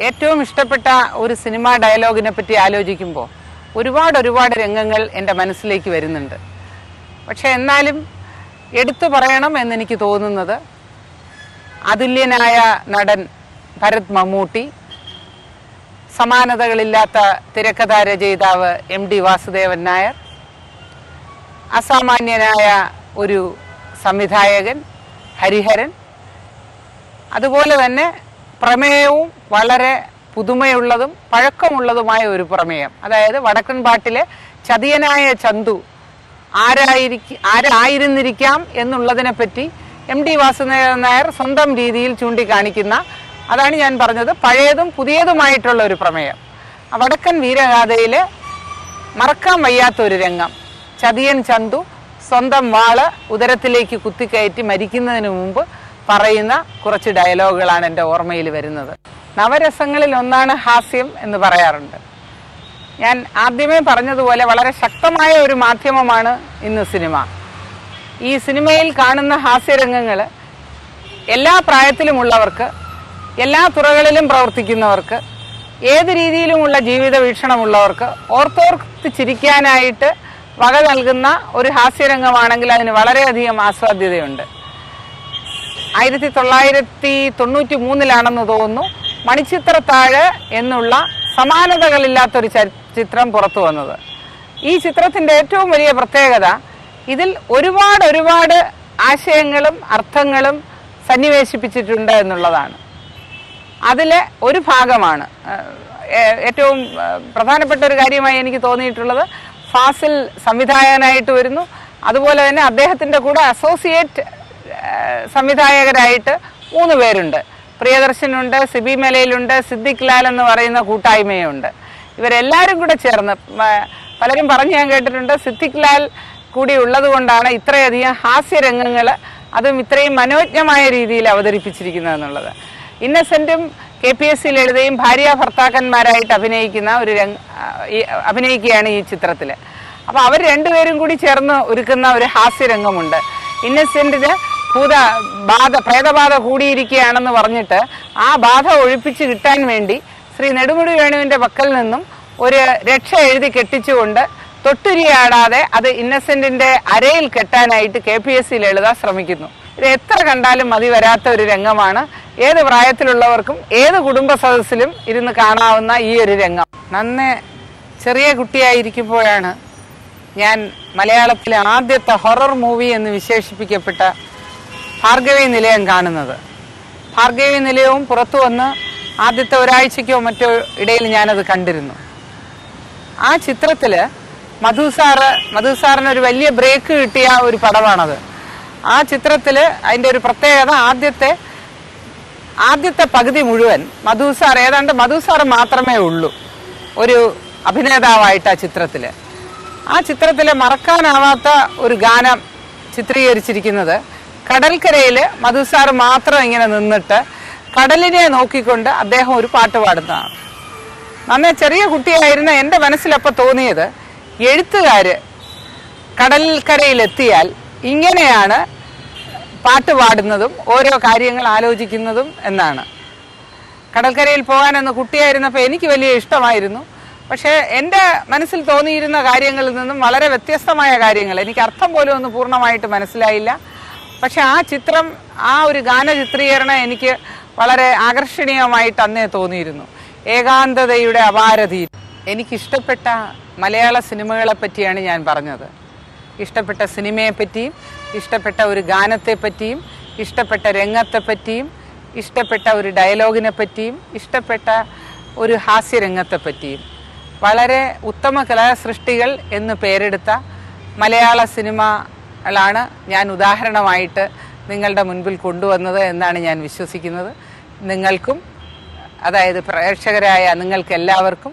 ഏറ്റവും ഇഷ്ടപ്പെട്ട ഒരു സിനിമാ ഡയലോഗിനെ പറ്റി ആലോചിക്കുമ്പോൾ ഒരുപാട് ഒരുപാട് രംഗങ്ങൾ എന്റെ മനസ്സിലേക്ക് വരുന്നുണ്ട്. പക്ഷെ എന്നാലും എടുത്തു പറയണം എന്നെനിക്ക് തോന്നുന്നത് അതുല്യനായ നടൻ ഭരത് മമ്മൂട്ടി സമാനതകളില്ലാത്ത തിരക്കഥാ രചയിതാവ് എം ഡി വാസുദേവൻ നായർ അസാമാന്യനായ ഒരു സംവിധായകൻ ഹരിഹരൻ അതുപോലെ തന്നെ പ്രമേയവും വളരെ പുതുമയുള്ളതും പഴക്കമുള്ളതുമായ ഒരു പ്രമേയം. അതായത് വടക്കൻ പാട്ടിലെ ചതിയനായ ചന്തു ആരായിരിക്ക ആരായിരുന്നിരിക്കാം എന്നുള്ളതിനെ പറ്റി എം ഡി വാസുദേവൻ നായർ സ്വന്തം രീതിയിൽ ചൂണ്ടിക്കാണിക്കുന്ന അതാണ് ഞാൻ പറഞ്ഞത് പഴയതും പുതിയതുമായിട്ടുള്ള ഒരു പ്രമേയം. വടക്കൻ വീരഗാഥയിലെ മറക്കാൻ വയ്യാത്ത ഒരു രംഗം. ചതിയൻ ചന്തു സ്വന്തം വാൾ ഉദരത്തിലേക്ക് കുത്തിക്കയറ്റി മരിക്കുന്നതിന് മുമ്പ് പറയുന്ന കുറച്ച് ഡയലോഗുകളാണ് എന്റെ ഓർമ്മയിൽ വരുന്നത്. നവരസങ്ങളിൽ ഒന്നാണ് ഹാസ്യം എന്ന് പറയാറുണ്ട്. ഞാൻ ആദ്യമേ പറഞ്ഞതുപോലെ വളരെ ശക്തമായ ഒരു മാധ്യമമാണ് ഇന്ന് സിനിമ. ഈ സിനിമയിൽ കാണുന്ന ഹാസ്യരംഗങ്ങൾ എല്ലാ പ്രായത്തിലുമുള്ളവർക്ക് എല്ലാ തുറകളിലും പ്രവർത്തിക്കുന്നവർക്ക് ഏത് രീതിയിലുമുള്ള ജീവിത വീക്ഷണമുള്ളവർക്ക് ഓർത്തോർത്ത് ചിരിക്കാനായിട്ട് വക നൽകുന്ന ഒരു ഹാസ്യരംഗമാണെങ്കിൽ അതിന് വളരെയധികം ആസ്വാദ്യതയുണ്ട്. ആയിരത്തി തൊള്ളായിരത്തി തൊണ്ണൂറ്റി മൂന്നിലാണെന്ന് തോന്നുന്നു. മണിച്ചിത്രത്താഴ് എന്നുള്ള സമാനതകളില്ലാത്തൊരു ചിത്രം പുറത്തു വന്നത്. ഈ ചിത്രത്തിന്റെ ഏറ്റവും വലിയ പ്രത്യേകത ഇതിൽ ഒരുപാട് ഒരുപാട് ആശയങ്ങളും അർത്ഥങ്ങളും സന്നിവേശിപ്പിച്ചിട്ടുണ്ട് എന്നുള്ളതാണ്. അതിലെ ഒരു ഭാഗമാണ് ഏറ്റവും പ്രധാനപ്പെട്ട ഒരു കാര്യമായി എനിക്ക് തോന്നിയിട്ടുള്ളത് ഫാസിൽ സംവിധായകനായിട്ട് വരുന്നു. അതുപോലെ തന്നെ അദ്ദേഹത്തിന്റെ കൂടെ അസോസിയേറ്റ് സംവിധായകരായിട്ട് മൂന്ന് പേരുണ്ട്. പ്രിയദർശനുണ്ട് സിബി മലയിലുണ്ട് സിദ്ദിഖ് ലാൽ എന്ന് പറയുന്ന കൂട്ടായ്മയുണ്ട്. ഇവരെല്ലാവരും കൂടെ ചേർന്ന് പലരും പറഞ്ഞു ഞാൻ കേട്ടിട്ടുണ്ട് സിദ്ദിഖ് ലാൽ കൂടി ഉള്ളത് കൊണ്ടാണ് ഇത്രയധികം ഹാസ്യരംഗങ്ങൾ അതും ഇത്രയും മനോജ്ഞമായ രീതിയിൽ അവതരിപ്പിച്ചിരിക്കുന്നത് എന്നുള്ളത്. ഇന്നസെന്റും കെ പി എസ് സി ലളിതയും ഭാര്യ ഭർത്താക്കന്മാരായിട്ട് അഭിനയിക്കുന്ന ഒരു രംഗ അഭിനയിക്കുകയാണ് ഈ ചിത്രത്തിൽ അപ്പോൾ അവർ രണ്ടുപേരും കൂടി ചേർന്ന് ഒരുക്കുന്ന ഒരു ഹാസ്യരംഗമുണ്ട്. ഇന്നസെന്റിന് ഭൂത ബാധ പ്രേതബാധ കൂടിയിരിക്കുകയാണെന്ന് പറഞ്ഞിട്ട് ആ ബാധ ഒഴിപ്പിച്ച് കിട്ടാൻ വേണ്ടി ശ്രീ നെടുമുടി വേണുവിന്റെ പക്കൽ നിന്നും ഒരു രക്ഷ എഴുതി കെട്ടിച്ചുകൊണ്ട് തൊട്ടുരിയാടാതെ അത് ഇന്നസെന്റിന്റെ അരയിൽ കെട്ടാനായിട്ട് കെ പി എസ് ശ്രമിക്കുന്നു. ഇത് എത്ര കണ്ടാലും മതി വരാത്ത ഒരു രംഗമാണ്. ഏത് പ്രായത്തിലുള്ളവർക്കും ഏത് കുടുംബ സദസ്സിലും ഇരുന്ന് കാണാവുന്ന ഈ ഒരു രംഗം. നന്നെ ചെറിയ കുട്ടിയായിരിക്കുമ്പോഴാണ് ഞാൻ മലയാളത്തിലെ ആദ്യത്തെ ഹൊറർ മൂവി എന്ന് വിശേഷിപ്പിക്കപ്പെട്ട ഭാർഗവി നിലയം കാണുന്നത്. ഭാർഗവി നിലയവും പുറത്തു വന്ന് ആദ്യത്തെ ഒരാഴ്ചയ്ക്കോ മറ്റോ ഇടയിൽ ഞാനത് കണ്ടിരുന്നു. ആ ചിത്രത്തിൽ മധു സാറ് മധു സാറിന് ഒരു വലിയ ബ്രേക്ക് കിട്ടിയ ഒരു പടമാണത്. ആ ചിത്രത്തിൽ അതിന്റെ ഒരു പ്രത്യേകത ആദ്യത്തെ ആദ്യത്തെ പകുതി മുഴുവൻ മധു സാർ ഏതാണ്ട് മധു സാർ മാത്രമേ ഉള്ളൂ. ഒരു അഭിനേതാവായിട്ട് ആ ചിത്രത്തിൽ ആ ചിത്രത്തിലെ മറക്കാനാവാത്ത ഒരു ഗാനം ചിത്രീകരിച്ചിരിക്കുന്നത് കടൽക്കരയിൽ മധു സാർ മാത്രം ഇങ്ങനെ നിന്നിട്ട് കടലിനെ നോക്കിക്കൊണ്ട് അദ്ദേഹം ഒരു പാട്ട് പാടുന്നതാണ്. നന്നേ ചെറിയ കുട്ടിയായിരുന്ന എന്റെ മനസ്സിലപ്പോൾ തോന്നിയത് എഴുത്തുകാര് കടൽക്കരയിലെത്തിയാൽ ഇങ്ങനെയാണ് പാട്ട് പാടുന്നതും ഓരോ കാര്യങ്ങൾ ആലോചിക്കുന്നതും എന്നാണ്. കടൽക്കരയിൽ പോകാനെന്ന് കുട്ടിയായിരുന്നപ്പോൾ എനിക്ക് വലിയ ഇഷ്ടമായിരുന്നു. പക്ഷേ എന്റെ മനസ്സിൽ തോന്നിയിരുന്ന കാര്യങ്ങളിൽ നിന്നും വളരെ വ്യത്യസ്തമായ കാര്യങ്ങൾ എനിക്ക് അർത്ഥം പോലും ഒന്ന് പൂർണമായിട്ട് മനസ്സിലായില്ല. പക്ഷെ ആ ചിത്രം ആ ഒരു ഗാന ചിത്രീകരണം എനിക്ക് വളരെ ആകർഷണീയമായിട്ട് അന്നേ തോന്നിയിരുന്നു. ഏകാന്തതയുടെ അപാരതി എനിക്കിഷ്ടപ്പെട്ട മലയാള സിനിമകളെ പറ്റിയാണ് ഞാൻ പറഞ്ഞത്. ഇഷ്ടപ്പെട്ട സിനിമയെ പറ്റിയും ഇഷ്ടപ്പെട്ട ഒരു ഗാനത്തെ പറ്റിയും ഇഷ്ടപ്പെട്ട രംഗത്തെ പറ്റിയും ഇഷ്ടപ്പെട്ട ഒരു ഡയലോഗിനെ പറ്റിയും ഇഷ്ടപ്പെട്ട ഒരു ഹാസ്യരംഗത്തെ പറ്റിയും. വളരെ ഉത്തമ കലാസൃഷ്ടികൾ എന്ന് പേരെടുത്ത മലയാള സിനിമകളാണ് ഞാൻ ഉദാഹരണമായിട്ട് നിങ്ങളുടെ മുൻപിൽ കൊണ്ടുവന്നത് എന്നാണ് ഞാൻ വിശ്വസിക്കുന്നത്. നിങ്ങൾക്കും അതായത് പ്രേക്ഷകരായ നിങ്ങൾക്ക് എല്ലാവർക്കും